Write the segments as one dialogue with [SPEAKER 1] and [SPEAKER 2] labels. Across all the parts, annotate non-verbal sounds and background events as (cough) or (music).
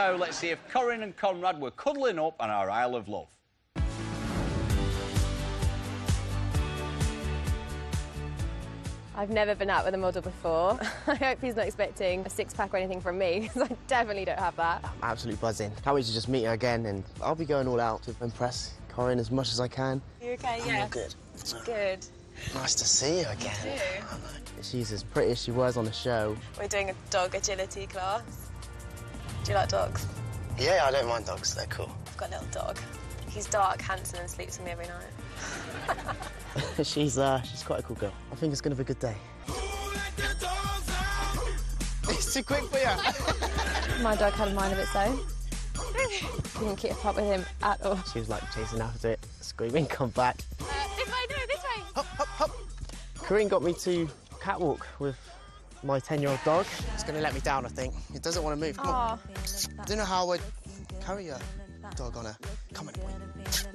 [SPEAKER 1] now, let's see if Corinne and Conrad were cuddling up on our Isle of Love.
[SPEAKER 2] I've never been out with a model before. (laughs) I hope he's not expecting a six pack or anything from me, (laughs) because I definitely don't have that.
[SPEAKER 3] I'm absolutely buzzing. Can't wait to just meet her again, and I'll be going all out to impress Corinne as much as I can.
[SPEAKER 2] You okay?
[SPEAKER 3] I'm
[SPEAKER 2] Yeah.
[SPEAKER 3] good.
[SPEAKER 2] Good.
[SPEAKER 3] Nice to see you again.
[SPEAKER 2] too.
[SPEAKER 3] She's as pretty as she was on the show.
[SPEAKER 2] We're doing a dog agility class. Do you like dogs?
[SPEAKER 3] Yeah, I don't mind dogs. They're cool.
[SPEAKER 2] I've got a little dog. He's dark, handsome, and sleeps with me every night. (laughs)
[SPEAKER 3] she's uh, she's quite a cool girl. I think it's gonna be a good day. It's too quick for you.
[SPEAKER 2] My dog had a mind of its own. Didn't keep up with him at all.
[SPEAKER 3] She was like chasing after it, screaming, "Come back!"
[SPEAKER 2] Uh, this way, no, this way.
[SPEAKER 3] Hop, hop, hop. Corinne got me to catwalk with my 10-year-old dog. It's gonna let me down, I think. It doesn't want to move. Come on. I don't know how I would carry a dog on a. Come on, boy.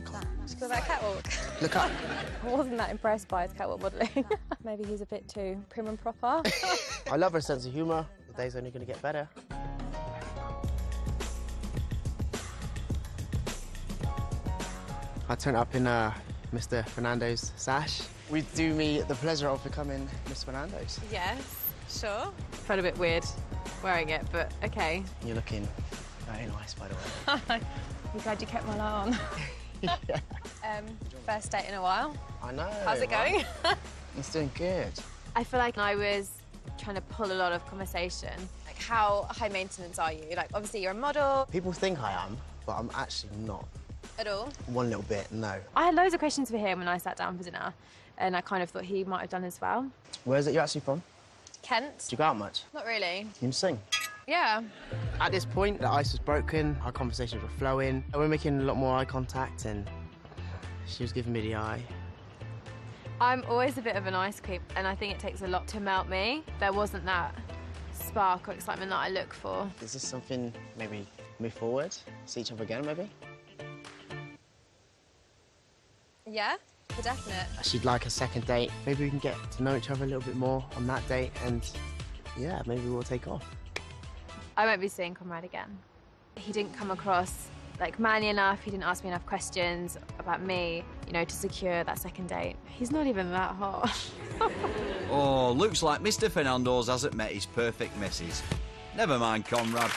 [SPEAKER 3] Come on.
[SPEAKER 2] That catwalk?
[SPEAKER 3] Look up. (laughs)
[SPEAKER 2] I wasn't that impressed by his catwalk modelling. (laughs) Maybe he's a bit too prim and proper. (laughs)
[SPEAKER 3] I love her sense of humour. The day's only gonna get better. I turned up in uh, Mr. Fernando's sash. We do me the pleasure of becoming Miss Fernando's.
[SPEAKER 2] yes, sure. Felt a bit weird wearing it, but okay.
[SPEAKER 3] You're looking very nice, by the way. (laughs)
[SPEAKER 2] I'm glad you kept my eye on. (laughs) (laughs) um, first date in a while.
[SPEAKER 3] I know.
[SPEAKER 2] How's it
[SPEAKER 3] right?
[SPEAKER 2] going?
[SPEAKER 3] It's doing good.
[SPEAKER 2] I feel like I was trying to pull a lot of conversation. Like, how high maintenance are you? Like, obviously, you're a model
[SPEAKER 3] People think I am, but I'm actually not.
[SPEAKER 2] at all.
[SPEAKER 3] One little bit, no.
[SPEAKER 2] I had loads of questions for him when I sat down for dinner, and I kind of thought he might have done as well.
[SPEAKER 3] Where is it you're actually from?
[SPEAKER 2] Kent?
[SPEAKER 3] Do you go out much?
[SPEAKER 2] Not really.
[SPEAKER 3] You can sing.
[SPEAKER 2] Yeah.
[SPEAKER 3] At this point, the ice was broken, our conversations were flowing, and we're making a lot more eye contact, and she was giving me the eye.
[SPEAKER 2] I'm always a bit of an ice cream, and I think it takes a lot to melt me. There wasn't that spark or excitement that I look for.
[SPEAKER 3] Is this something maybe move forward, see each other again, maybe?
[SPEAKER 2] Yeah, for definite.
[SPEAKER 3] Uh, she'd like a second date. Maybe we can get to know each other a little bit more on that date, and yeah, maybe we'll take off.
[SPEAKER 2] I won't be seeing Conrad again. He didn't come across like manly enough. He didn't ask me enough questions about me, you know, to secure that second date. He's not even that hot. (laughs)
[SPEAKER 1] Oh, looks like Mr. Fernando's hasn't met his perfect missus. Never mind, Conrad.